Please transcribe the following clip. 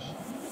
finish.